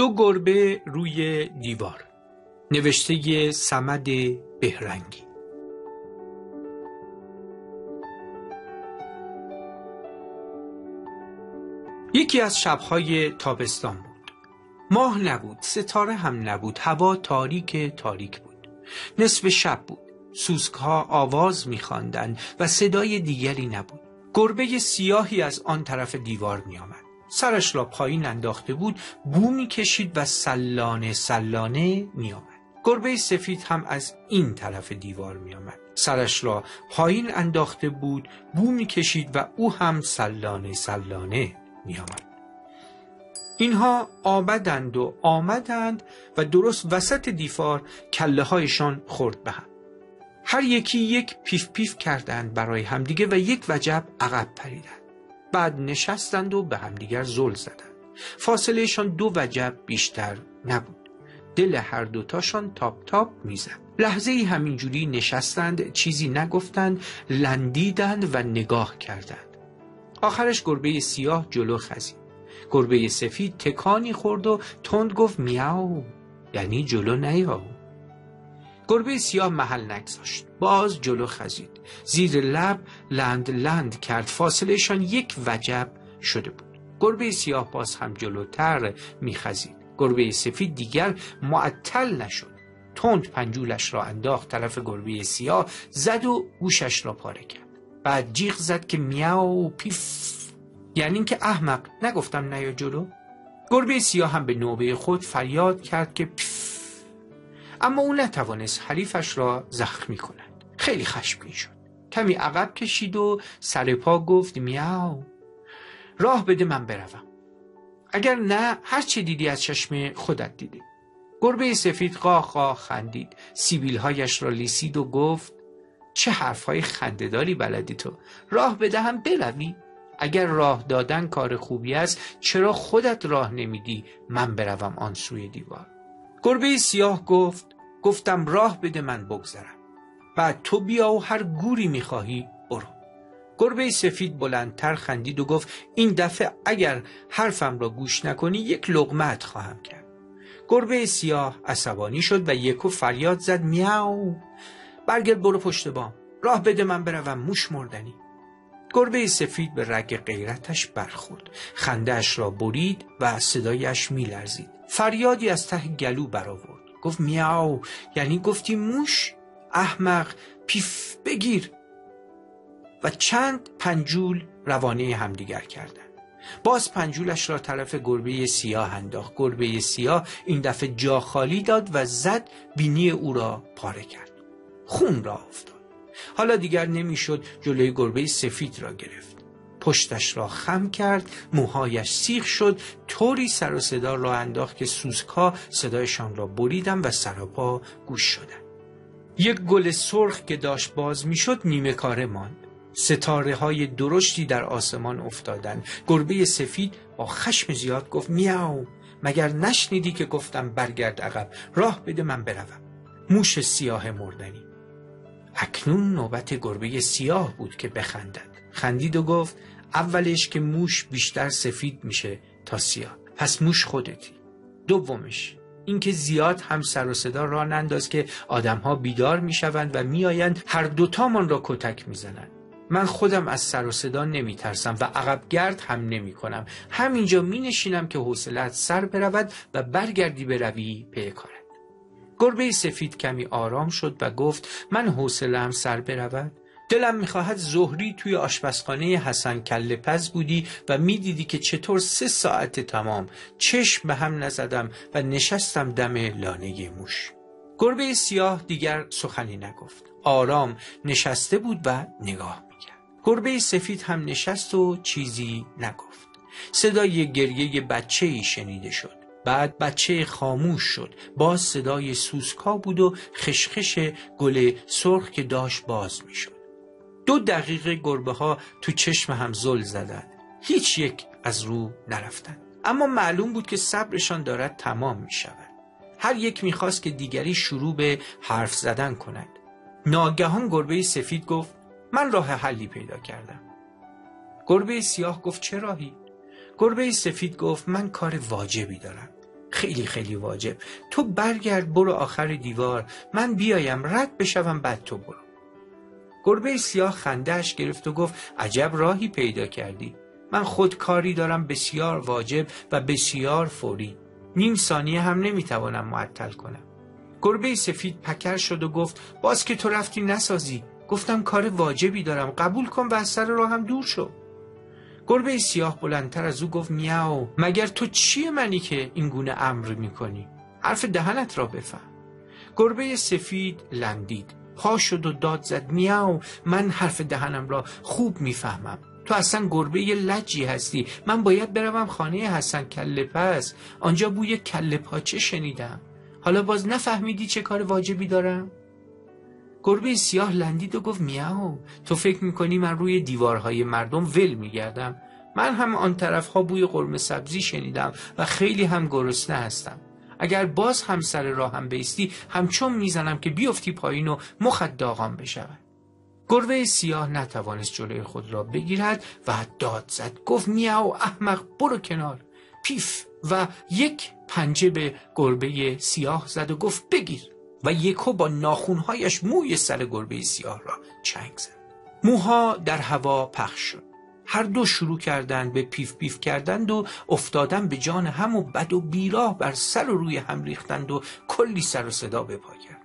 دو گربه روی دیوار نوشته سمد بهرنگی. یکی از شبهای تابستان بود. ماه نبود ستاره هم نبود هوا تاریک تاریک بود. نصف شب بود. سوسکها آواز میخواندند و صدای دیگری نبود. گربه سیاهی از آن طرف دیوار میآمد. سرش را پایین انداخته بود بو می‌کشید و سلانه سلانه میآمد. گربه سفید هم از این طرف دیوار میآمد. سرش را پایین انداخته بود بو می‌کشید و او هم سلانه سلانه میآمد. اینها آمدند و آمدند و درست وسط دیوار کله هایشان خورد به هم. هر یکی یک پیف پیف کردند برای همدیگه و یک وجب عقب پریدند. بعد نشستند و به همدیگر زل زدند. فاصلهشان دو وجب بیشتر نبود. دل هر دوتاشان تاپ تاپ می‌زد. لحظه ای همینجوری نشستند چیزی نگفتند لندیدند و نگاه کردند. آخرش گربه سیاه جلو خزید. گربه سفید تکانی خورد و تند گفت میاو یعنی جلو نیاو. گربه سیاه محل نگذاشت. باز جلو خزید. زیر لب لند لند کرد. فاصلهشان یک وجب شده بود. گربه سیاه باز هم جلوتر میخزید. گربه سفید دیگر معطل نشد. تند پنجولش را انداخت طرف گربه سیاه زد و گوشش را پاره کرد. بعد جیغ زد که میاو پیف. یعنی اینکه احمق. نگفتم نیا جلو. گربه سیاه هم به نوبه خود فریاد کرد که پیف. اما او نتوانست حریفش را زخمی کند. خیلی خشمگین شد. کمی عقب کشید و سر پا گفت میاو راه بده من بروم. اگر نه هر چه دیدی از چشم خودت دیدی. گربه سفید قاه قاه خندید. سیبیلهایش را لیسید و گفت چه حرفهای خندهداری بلدی تو. راه بدهم بروی. اگر راه دادن کار خوبی است چرا خودت راه نمیدی؟ من بروم آن سوی دیوار. گربه سیاه گفت گفتم راه بده من بگذرم. بعد تو بیا و هر گوری می‌خواهی برو. گربه سفید بلندتر خندید و گفت این دفعه اگر حرفم را گوش نکنی یک لغمت خواهم کرد. گربه سیاه عصبانی شد و یکو فریاد زد میاو. برگرد برو پشت بام. راه بده من بروم موش مردنی. گربه سفید به رگ غیرتش برخورد. خندهاش را برید و صدایش میلرزید. فریادی از ته گلو برآورد. گفت میاو. یعنی گفتی موش احمق پیف بگیر. و چند پنجول روانه همدیگر کردند باز پنجولش را طرف گربه سیاه انداخت. گربه سیاه این دفعه جا خالی داد و زد بینی او را پاره کرد. خون را افتاد. حالا دیگر نمی‌شد جلوی گربه سفید را گرفت. پشتش را خم کرد موهایش سیخ شد طوری سر و صدا را انداخت که سوزکا صدایشان را بریدن و سراپا گوش شدن. یک گل سرخ که داشت باز می‌شد نیمه کاره ماند. ستاره های درشتی در آسمان افتادن. گربه سفید با خشم زیاد گفت میاو مگر نشنیدی که گفتم برگرد عقب راه بده من بروم. موش سیاه مردنی. اکنون نوبت گربه سیاه بود که بخندد. خندید و گفت اولش که موش بیشتر سفید میشه تا سیاه. پس موش خودتی. دومش اینکه زیاد هم سر و صدا را ننداز که آدمها بیدار می‌شوند و میآیند هر دوتامان را کتک می‌زنند. من خودم از سر و صدا نمی ترسم و عقب گرد هم نمی کنم همینجا می نشینم که حوصلت سر برود و برگردی بروی پی کارت. گربه سفید کمی آرام شد و گفت من حوصلم سر برود. دلم می‌خواهد زهری توی آشپزخانه حسن کله پز بودی و می‌دیدی که چطور سه ساعت تمام چشم به هم نزدم و نشستم دم لانه موش. گربه سیاه دیگر سخنی نگفت. آرام نشسته بود و نگاه می‌کرد. گربه سفید هم نشست و چیزی نگفت. صدای گریه بچه ای شنیده شد. بعد بچه خاموش شد. باز صدای سوسکا بود و خشخش گل سرخ که داشت باز می‌شد. دو دقیقه گربه ها تو چشم هم زل زدند هیچ یک از رو نرفتند اما معلوم بود که صبرشان دارد تمام می شود هر یک می‌خواست که دیگری شروع به حرف زدن کند. ناگهان گربه سفید گفت من راه حلی پیدا کردم. گربه سیاه گفت چه راهی؟ گربه سفید گفت من کار واجبی دارم. خیلی خیلی واجب. تو برگرد برو آخر دیوار. من بیایم رد بشوم بعد تو برو. گربه سیاه خندهش گرفت و گفت عجب راهی پیدا کردی. من خود کاری دارم بسیار واجب و بسیار فوری. نیم ثانیه هم نمی‌توانم معطل کنم. گربه سفید پکر شد و گفت باز که تو رفتی نسازی. گفتم کار واجبی دارم. قبول کن و از سر راهم دور شو. گربه سیاه بلندتر از او گفت میاو مگر تو چیه منی که این گونه امر می‌کنی؟ حرف دهنت را بفهم. گربه سفید لندید. پا شد و داد زد. میاو من حرف دهنم را خوب می‌فهمم. تو اصلا گربه لجی هستی. من باید بروم خانه حسن کله پس. آنجا بوی کله پاچه شنیدم. حالا باز نفهمیدی چه کار واجبی دارم؟ گربه سیاه لندید و گفت میاو تو فکر می‌کنی من روی دیوارهای مردم ول میگردم؟ من هم آن طرف ها بوی قرمه سبزی شنیدم و خیلی هم گرسنه هستم. اگر باز هم سر راهم بیستی همچون می‌زنم که بیفتی پایین و مخت داغان بشود. گربه سیاه نتوانست جلوی خود را بگیرد و داد زد. گفت میاو احمق برو کنار. پیف و یک پنجه به گربه سیاه زد و گفت بگیر. و یکو با ناخونهایش موی سر گربه سیاه را چنگ زد. موها در هوا پخش شد. هر دو شروع کردند به پیف پیف کردند و افتادن به جان هم و بد و بیراه بر سر و روی هم ریختند و کلی سر و صدا به پا کردند.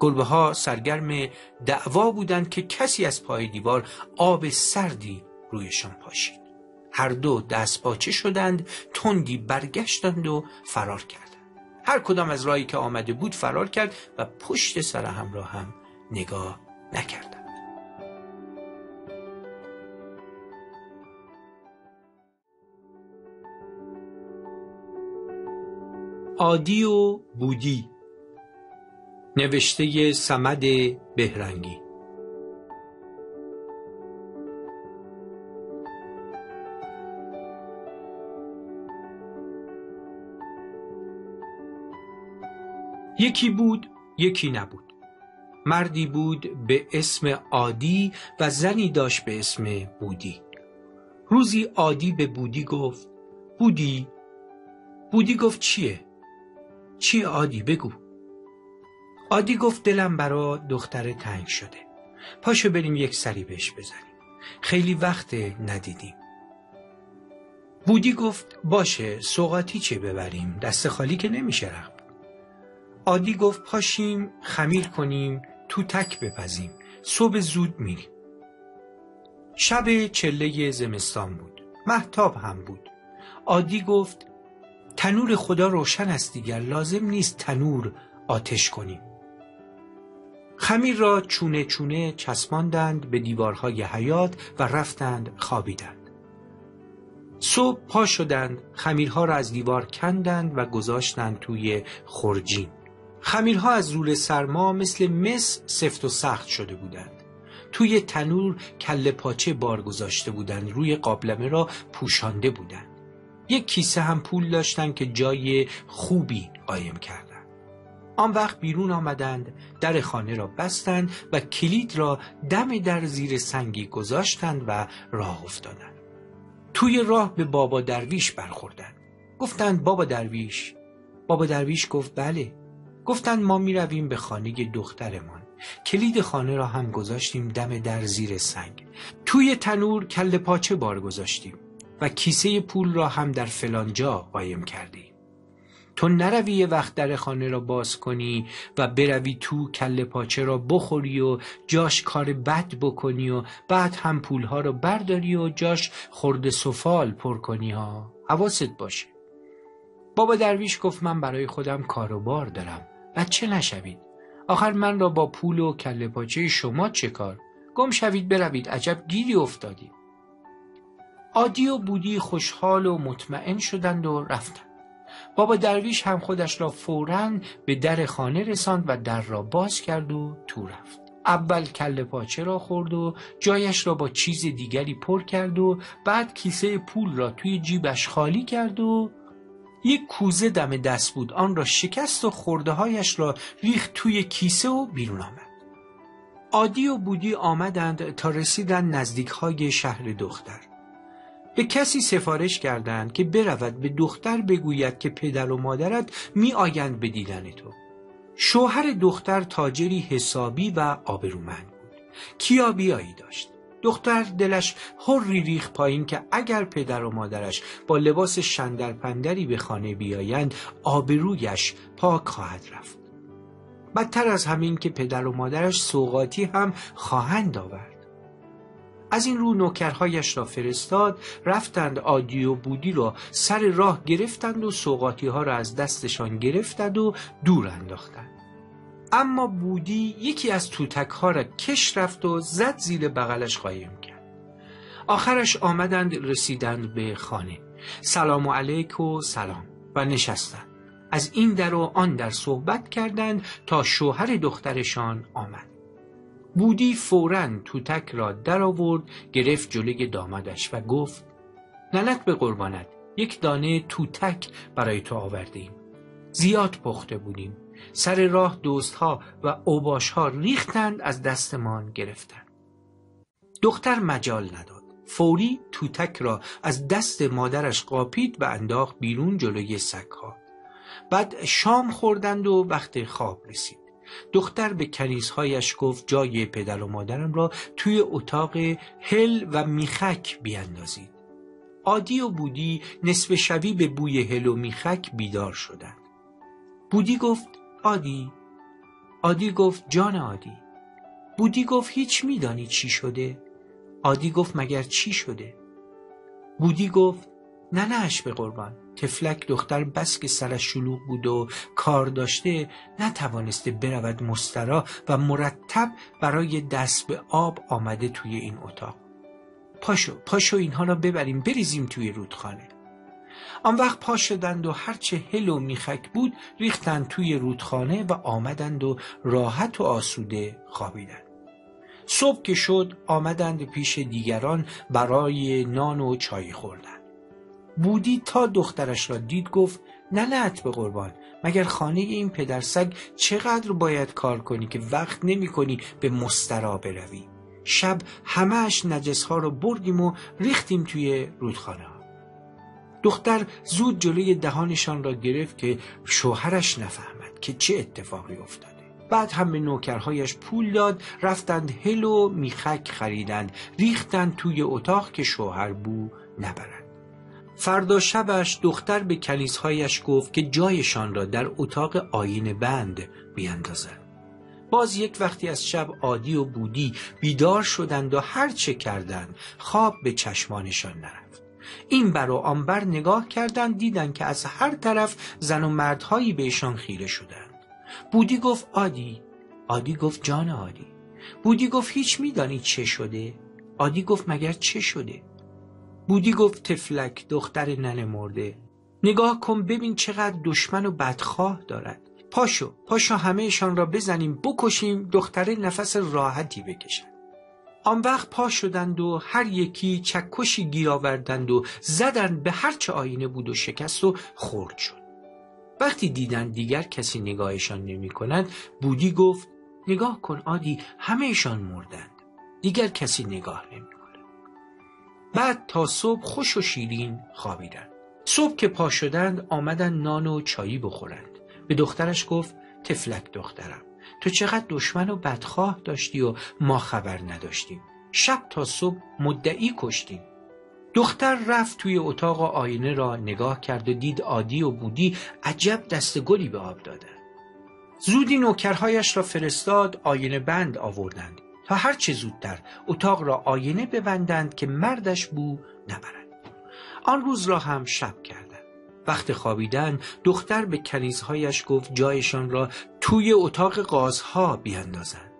گربه ها سرگرم دعوا بودند که کسی از پای دیوار آب سردی رویشان پاشید. هر دو دست باچه شدند تندی برگشتند و فرار کردند. هر کدام از راهی که آمده بود فرار کرد و پشت سر هم را هم نگاه نکردند. عادی و بودی. نوشته سمد بهرنگی. یکی بود یکی نبود. مردی بود به اسم عادی و زنی داشت به اسم بودی. روزی عادی به بودی گفت بودی؟ بودی گفت چیه؟ چی عادی بگو. عادی گفت دلم برا دختر تنگ شده. پاشو بریم یک سری بهش بزنیم. خیلی وقت ندیدیم. بودی گفت باشه سوقاتی چه ببریم؟ دست خالی که نمیشه رفت. عادی گفت پاشیم خمیر کنیم تو تک بپزیم. صبح زود میریم. شب چله زمستان بود. محتاب هم بود. عادی گفت تنور خدا روشن است دیگر. لازم نیست تنور آتش کنیم. خمیر را چونه چونه چسباندند به دیوارهای حیات و رفتند خوابیدند. صبح پا شدند خمیرها را از دیوار کندند و گذاشتند توی خورجین خمیرها از رول سرما مثل مس سفت و سخت شده بودند. توی تنور کله پاچه بار گذاشته بودند روی قابلمه را پوشانده بودند. یک کیسه هم پول داشتند که جای خوبی قایم کردند آن وقت بیرون آمدند در خانه را بستند و کلید را دم در زیر سنگی گذاشتند و راه افتادند. توی راه به بابا درویش برخوردند. گفتند بابا درویش. بابا درویش گفت بله. گفتند ما می رویم به خانه دخترمان. کلید خانه را هم گذاشتیم دم در زیر سنگ. توی تنور کل پاچه بار گذاشتیم. و کیسه پول را هم در فلانجا قایم کردیم تو نروی یه وقت در خانه را باز کنی و بروی تو کل پاچه را بخوری و جاش کار بد بکنی و بعد هم پولها را برداری و جاش خورد سفال پر کنی ها. حواست باشه. بابا درویش گفت من برای خودم کاروبار دارم بچه نشوید؟ آخر من را با پول و کله پاچه شما چه کار؟ گم شوید بروید. عجب گیری افتادی. عادی و بودی خوشحال و مطمئن شدند و رفتند. بابا درویش هم خودش را فورا به در خانه رساند و در را باز کرد و تو رفت. اول کله پاچه را خورد و جایش را با چیز دیگری پر کرد و بعد کیسه پول را توی جیبش خالی کرد و یک کوزه دم دست بود. آن را شکست و خورده هایش را ریخت توی کیسه و بیرون آمد. عادی و بودی آمدند تا رسیدند نزدیک های شهر دختر. به کسی سفارش کردند که برود به دختر بگوید که پدر و مادرت می آیند به دیدن تو. شوهر دختر تاجری حسابی و آبرومند بود. کیا بیایی داشت. دختر دلش حری ریخ پایین که اگر پدر و مادرش با لباس شندرپندری به خانه بیایند آبرویش پاک خواهد رفت. بدتر از همین که پدر و مادرش سوقاتی هم خواهند آورد. از این رو نوکرهایش را فرستاد رفتند آدی و بودی را سر راه گرفتند و سوقاتی ها را از دستشان گرفتند و دور انداختند. اما بودی یکی از توتک ها را کش رفت و زد زیر بغلش قایم کرد. آخرش آمدند رسیدند به خانه. سلام علیک و سلام. و نشستند. از این در و آن در صحبت کردند تا شوهر دخترشان آمد. بودی فورا توتک را در آورد گرفت جلوی دامادش و گفت ننت به قربانت یک دانه توتک برای تو آورده زیاد پخته بودیم. سر راه دوستها و اوباشها ریختند از دستمان گرفتند. دختر مجال نداد. فوری توتک را از دست مادرش قاپید و انداخت بیرون جلوی سگها. بعد شام خوردند و وقت خواب رسید. دختر به کنیزهایش گفت جای پدر و مادرم را توی اتاق هل و میخک بیاندازید. عادی و بودی نصف شبی به بوی هل و میخک بیدار شدند. بودی گفت عادی. عادی گفت جان عادی. بودی گفت هیچ میدانی چی شده. عادی گفت مگر چی شده؟ بودی گفت نه نهش به قربان. تفلک دختر بس که سرش شلوغ بود و کار داشته نتوانسته برود مسترا و مرتب برای دست به آب آمده توی این اتاق. پاشو پاشو اینها را ببریم بریزیم توی رودخانه. آن وقت پا شدند و هرچه هل و میخک بود ریختند توی رودخانه و آمدند و راحت و آسوده خوابیدند. صبح که شد آمدند پیش دیگران برای نان و چای خوردن. بودی تا دخترش را دید گفت نه به قربان مگر خانه این پدرسگ چقدر باید کار کنی که وقت نمی کنی به مسترا بروی؟ شب همهش نجس ها رو بردیم و ریختیم توی رودخانه دختر زود جلوی دهانشان را گرفت که شوهرش نفهمد که چه اتفاقی افتاده. بعد هم به نوکرهایش پول داد رفتند هل و میخک خریدند ریختند توی اتاق که شوهر بو نبرند فردا شبش دختر به کلیسهایش گفت که جایشان را در اتاق آین بند بیندازند باز یک وقتی از شب عادی و بودی بیدار شدند و هر چه کردند خواب به چشمانشان نرفت. این بر و آن بر نگاه کردند دیدند که از هر طرف زن و مردهایی بهشان خیره شدند. بودی گفت عادی. عادی گفت جان عادی. بودی گفت هیچ میدانی چه شده؟ عادی گفت مگر چه شده؟ بودی گفت تفلک دختر ننه مرده. نگاه کن ببین چقدر دشمن و بدخواه دارد. پاشو پاشو همهشان را بزنیم بکشیم دختره نفس راحتی بکشد آن وقت پا شدند و هر یکی چکشی گیر آوردند و زدند به هرچه آینه بود و شکست و خورد شد. وقتی دیدند دیگر کسی نگاهشان نمی کند بودی گفت نگاه کن آدی همهشان مردند. دیگر کسی نگاه نمی بعد تا صبح خوش و شیرین خوابیدند صبح که پا شدند آمدن نان و چایی بخورند. به دخترش گفت تفلک دخترم تو چقدر دشمن و بدخواه داشتی و ما خبر نداشتیم. شب تا صبح مدعی کشتیم. دختر رفت توی اتاق آینه را نگاه کرد و دید عادی و بودی عجب دست گلی به آب داده زودی نوکرهایش را فرستاد آینه بند آوردند. تا هر چه زودتر اتاق را آینه ببندند که مردش بو نبرد آن روز را هم شب کردند. وقت خوابیدن دختر به کنیزهایش گفت جایشان را توی اتاق قازها بیاندازند.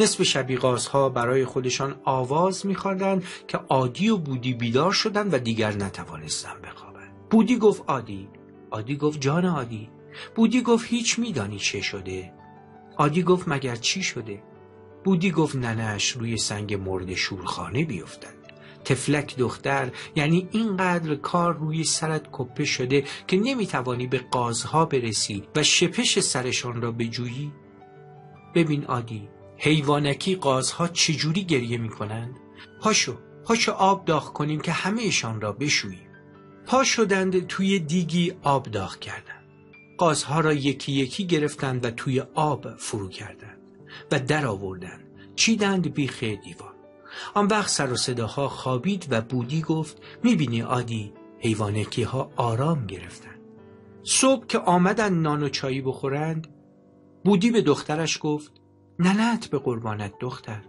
نصف شبی قازها برای خودشان آواز میخواندند که عادی و بودی بیدار شدند و دیگر نتوانستند بخوابند. بودی گفت عادی. عادی گفت جان عادی. بودی گفت هیچ میدانی چه شده. عادی گفت مگر چی شده؟ بودی گفت ننش روی سنگ مرد شورخانه بیفتد. تفلک دختر یعنی اینقدر کار روی سرت کپه شده که نمی‌توانی به قازها برسی و شپش سرشان را بجویی. ببین عادی حیوانکی قازها چجوری گریه می‌کنند؟ پاشو پاشو آب داغ کنیم که همهشان را بشوییم پا شدند توی دیگی آب داغ کردند قازها را یکی یکی گرفتند و توی آب فرو کردند و در آوردند چیدند بیخ دیوار آن وقت سر و صداها خوابید و بودی گفت می‌بینی آدی حیوانکی ها آرام گرفتند. صبح که آمدن نان و چایی بخورند بودی به دخترش گفت ننت به قربانت دختر.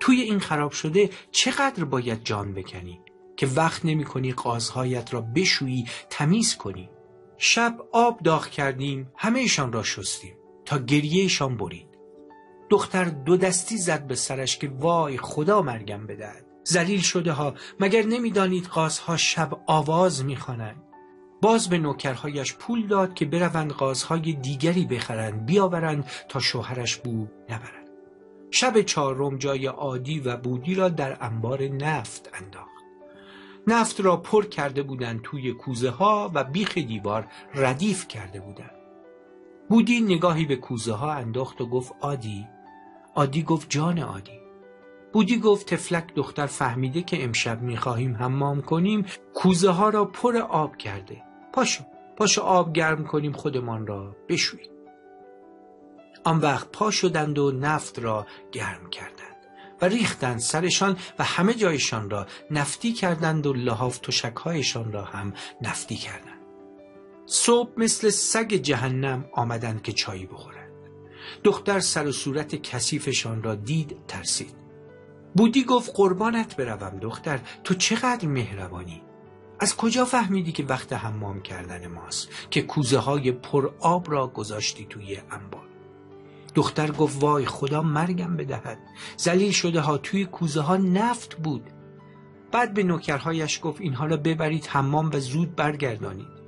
توی این خراب شده چقدر باید جان بکنی که وقت نمی کنی قازهایت را بشویی تمیز کنی. شب آب داغ کردیم همهشان را شستیم تا گریهشان برید. دختر دو دستی زد به سرش که وای خدا مرگم بدهد. زلیل شده ها مگر نمی‌دانید قازها شب آواز می‌خوانند؟ باز به نوکرهایش پول داد که بروند قازهای دیگری بخرند بیاورند تا شوهرش بو نبرند شب چهارم جای عادی و بودی را در انبار نفت انداخت. نفت را پر کرده بودند توی کوزه ها و بیخ دیوار ردیف کرده بودند. بودی نگاهی به کوزه ها انداخت و گفت عادی عادی گفت جان عادی. بودی گفت تفلک دختر فهمیده که امشب می‌خواهیم حمام کنیم کوزه ها را پر آب کرده. پاشو پاشو آب گرم کنیم خودمان را بشوییم. آن وقت پا شدند و نفت را گرم کردند و ریختند سرشان و همه جایشان را نفتی کردند و لحاف تشکهایشان را هم نفتی کردند. صبح مثل سگ جهنم آمدند که چایی بخورند. دختر سر و صورت کثیفشان را دید ترسید. بودی گفت قربانت بروم دختر تو چقدر مهربانی. از کجا فهمیدی که وقت حمام کردن ماست که کوزه های پر آب را گذاشتی توی انبار؟ دختر گفت وای خدا مرگم بدهد. زلیل شده ها توی کوزه ها نفت بود. بعد به نوکرهایش گفت اینها را ببرید حمام و زود برگردانید.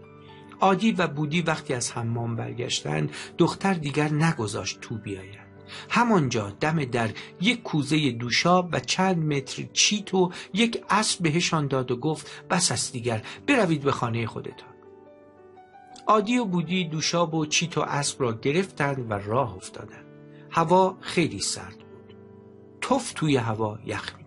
عادی و بودی وقتی از حمام برگشتند دختر دیگر نگذاشت تو بیاید. همانجا دم در یک کوزه دوشاب و چند متر چیت و یک اسب بهشان داد و گفت بس است دیگر بروید به خانه خودتان. عادی و بودی دوشاب و چیت و اسب را گرفتند و راه افتادند. هوا خیلی سرد بود. توف توی هوا یخ می‌کرد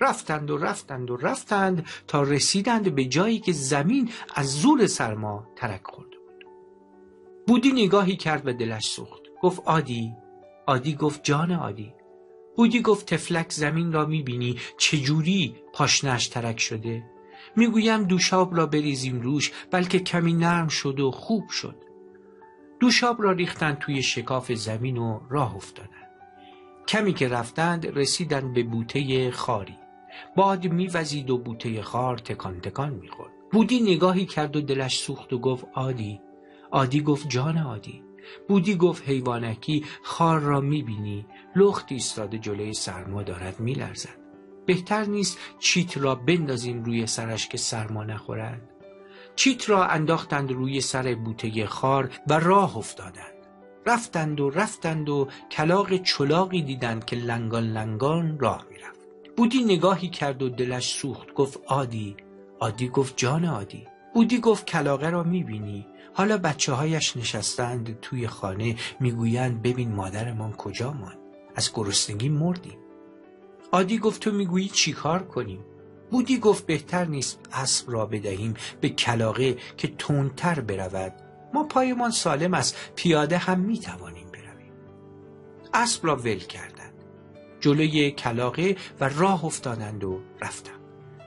رفتند و رفتند و رفتند تا رسیدند به جایی که زمین از زور سرما ترک خورده بود. بودی نگاهی کرد و دلش سوخت. گفت عادی عادی گفت جان عادی بودی گفت تفلک زمین را می‌بینی چجوری پاشنش ترک شده؟ می‌گویم دوشاب را بریزیم روش بلکه کمی نرم شد و خوب شد. دوشاب را ریختند توی شکاف زمین و راه افتادند. کمی که رفتند رسیدند به بوته خاری. باد میوزید و بوته خار تکان تکان می‌خورد. بودی نگاهی کرد و دلش سوخت و گفت عادی. عادی گفت جان عادی. بودی گفت حیوانکی خار را می‌بینی. لخت ایستاده جلوی سرما دارد میلرزد. بهتر نیست چیت را بندازیم روی سرش که سرما نخورد. چیت را انداختند روی سر بوته خار و راه افتادند. رفتند و رفتند و کلاق چلاقی دیدند که لنگان لنگان راه می‌رفت. بودی نگاهی کرد و دلش سوخت. گفت عادی. عادی گفت جان عادی. بودی گفت کلاقه را می‌بینی. حالا بچه هایش نشستند توی خانه. می‌گویند ببین مادرمان کجا ماند از گرسنگی مردیم. عادی گفت تو می‌گویی چی کار کنیم؟ بودی گفت بهتر نیست اسب را بدهیم. به کلاقه که تندتر برود. ما پایمان سالم است. پیاده هم می‌توانیم برویم. اسب را ول کردند جلوی کلاقه و راه افتادند و رفتند.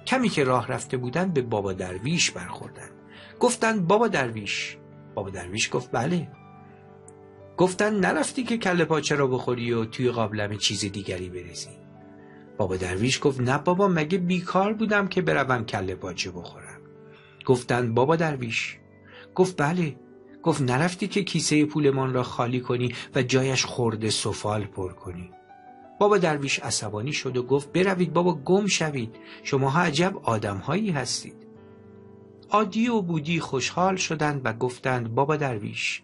کمی که راه رفته بودند به بابا درویش برخوردند. گفتند بابا درویش. بابا درویش گفت بله. گفتن نرفتی که کله پاچه را بخوری و توی قابلمه چیز دیگری بریزی بابا درویش گفت نه بابا مگه بیکار بودم که بروم کله پاچه بخورم. گفتند بابا درویش. گفت بله. گفت نرفتی که کیسه پولمان را خالی کنی و جایش خورده سفال پر کنی. بابا درویش عصبانی شد و گفت بروید بابا گم شوید. شماها عجب آدمهایی هستید. عادی و بودی خوشحال شدند و گفتند بابا درویش.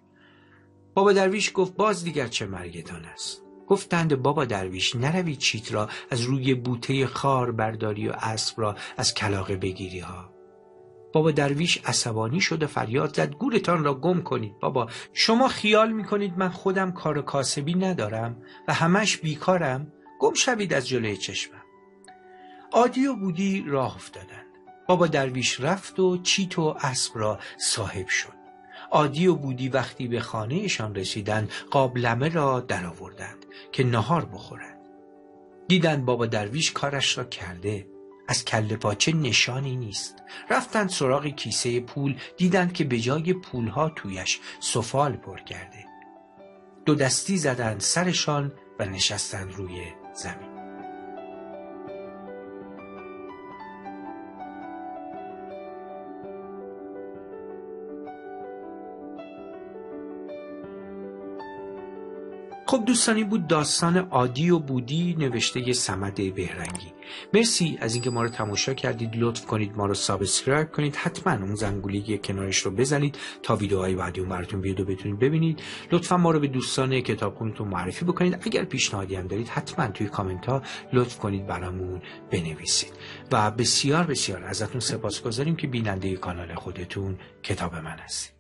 بابا درویش گفت باز دیگر چه مرگتان است؟ گفتند بابا درویش نروی چیت را از روی بوته خار برداری و اسب را از کلاقه بگیری ها. بابا درویش عصبانی شد و فریاد زد گورتان را گم کنید بابا. شما خیال می‌کنید من خودم کار و کاسبی ندارم و همش بیکارم؟ گم شوید از جلوی چشمم. عادی و بودی راه افتادند. بابا درویش رفت و چیت و اسب را صاحب شد. عادی و بودی وقتی به خانهشان رسیدند قابلمه را درآوردند که نهار بخورند. دیدند بابا درویش کارش را کرده. از کله پاچه نشانی نیست. رفتند سراغ کیسه پول دیدند که به جای پولها تویش سفال پر کرده دو دستی زدند سرشان و نشستند روی زمین. خب دوستان این بود داستان آدی و بودی نوشته سمد بهرنگی. مرسی از اینکه ما رو تماشا کردید. لطف کنید ما رو سابسکرایب کنید. حتما اون زنگوله‌ی کنارش رو بزنید تا ویدیوهای بعدی اون براتون بیاد و بتونید ببینید. لطفا ما رو به دوستان کتابخونتون معرفی بکنید. اگر پیشنهادی هم دارید حتما توی کامنت ها لطف کنید برامون بنویسید. و بسیار بسیار ازتون سپاسگزاریم که بیننده کانال خودتون کتاب من هستید.